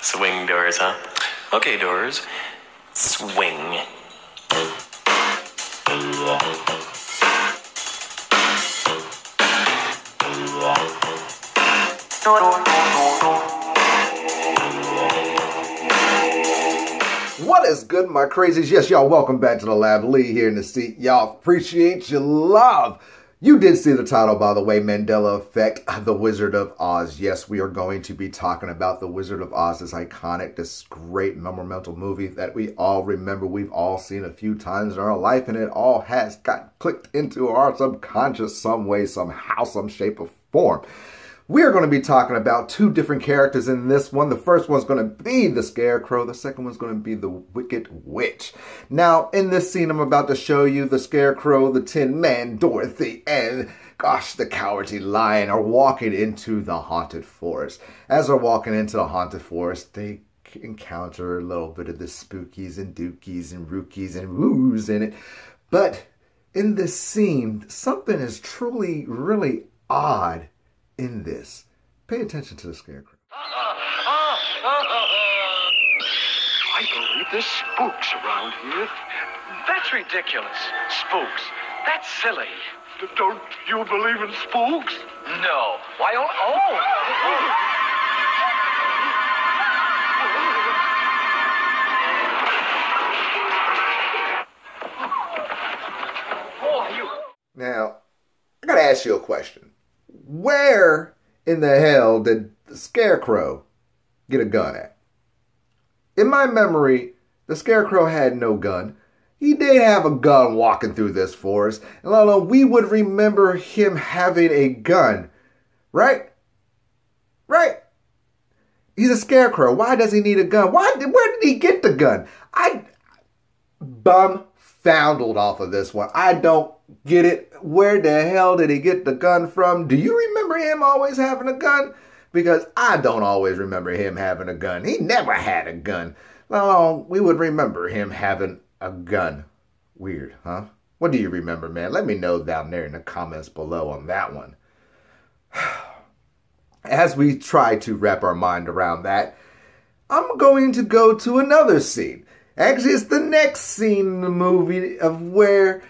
Swing doors, huh? Okay, doors. Swing. What is good, my crazies? Yes, y'all, welcome back to the lab. Lee here in the seat. Y'all appreciate your love. You did see the title, by the way, Mandela Effect, The Wizard of Oz. Yes, we are going to be talking about The Wizard of Oz, this iconic, this great memorable movie that we all remember. We've all seen a few times in our life, and it all has got clicked into our subconscious some way, somehow, some shape, or form. We're going to be talking about two different characters in this one. The first one's going to be the Scarecrow. The second one's going to be the Wicked Witch. Now, in this scene, I'm about to show you the Scarecrow, the Tin Man, Dorothy, and gosh, the Cowardly Lion are walking into the Haunted Forest. As they're walking into the Haunted Forest, they encounter a little bit of the spookies and dookies and rookies and woos in it. But in this scene, something is truly, really odd in this. Pay attention to the scarecrow. I believe there's spooks around here. That's ridiculous. Spooks. That's silly. D- Don't you believe in spooks? No. Why, oh, oh. Oh. Now, I gotta ask you a question. Where in the hell did the scarecrow get a gun at? In my memory, the scarecrow had no gun. He did have a gun walking through this forest, and let alone we would remember him having a gun, right? Right? He's a scarecrow. Why does he need a gun? Why? Where did he get the gun? I bum foundled off of this one. I don't get it. Where the hell did he get the gun from? Do you remember him always having a gun? Because I don't always remember him having a gun. He never had a gun. No, we would remember him having a gun. Weird, huh? What do you remember, man? Let me know down there in the comments below on that one. As we try to wrap our mind around that, I'm going to go to another scene. Actually, it's the next scene in the movie of where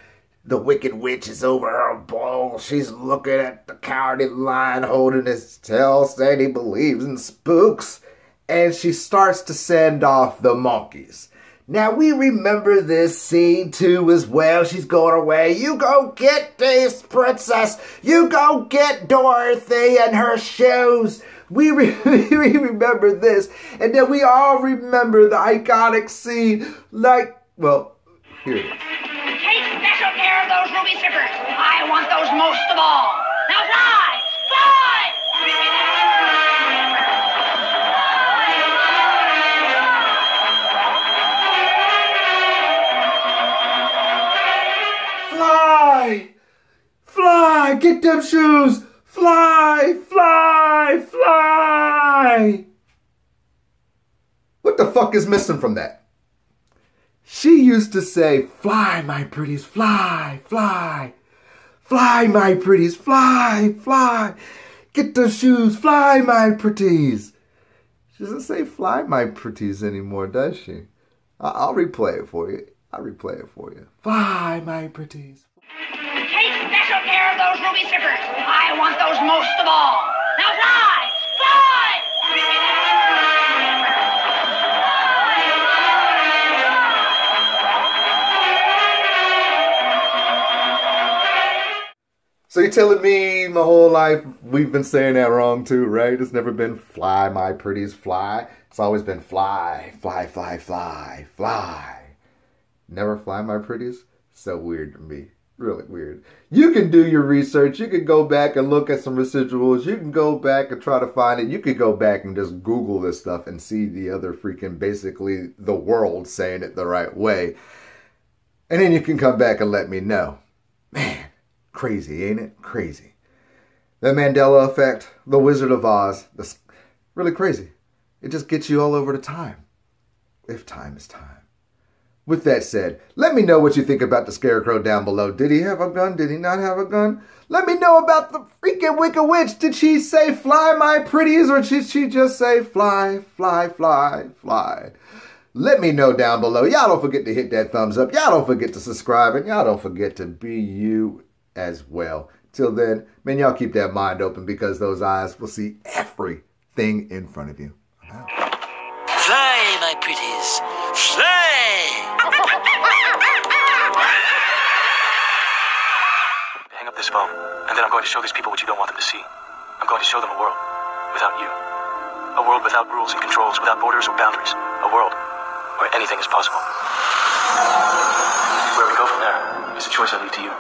the Wicked Witch is over her bowl. She's looking at the cowardly lion holding his tail, saying he believes in spooks. And she starts to send off the monkeys. Now, we remember this scene too as well. She's going away. You go get this princess. You go get Dorothy and her shoes. We, re- we remember this. And then we all remember the iconic scene like, well, here it is. Take special care of those ruby zippers. I want those most of all. Now fly! Fly! Fly! Fly! Get them shoes! Fly! Fly! What the fuck is missing from that? She used to say, Fly, my pretties, fly, fly. Fly, my pretties, fly, fly. Get the shoes, fly, my pretties. She doesn't say fly, my pretties anymore, does she? I'll replay it for you. I'll replay it for you. Fly, my pretties. Take special care of those ruby zippers. I want those most of all. So you're telling me my whole life we've been saying that wrong too, right? It's never been fly, my pretties, fly. It's always been fly, fly, fly, fly, fly. Never fly, my pretties? So weird to me. Really weird. You can do your research. You can go back and look at some residuals. You can go back and try to find it. You could go back and just Google this stuff and see the other freaking basically the world saying it the right way. And then you can come back and let me know. Man, crazy, ain't it? Crazy. The Mandela effect, the Wizard of Oz, that's really crazy. It just gets you all over the time. If time is time. with that said, let me know what you think about the Scarecrow down below. Did he have a gun? Did he not have a gun? Let me know about the freaking Wicked Witch. Did she say fly my pretties or did she just say fly, fly, fly, fly? Let me know down below. Y'all don't forget to hit that thumbs up. Y'all don't forget to subscribe. And y'all don't forget to be you as well. Till then, man, y'all keep that mind open because those eyes will see everything in front of you. Fly, my pretties. Fly! Hang up this phone, and then I'm going to show these people what you don't want them to see. I'm going to show them a world without you. A world without rules and controls, without borders or boundaries. A world where anything is possible. Where we go from there is a choice I leave to you.